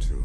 to.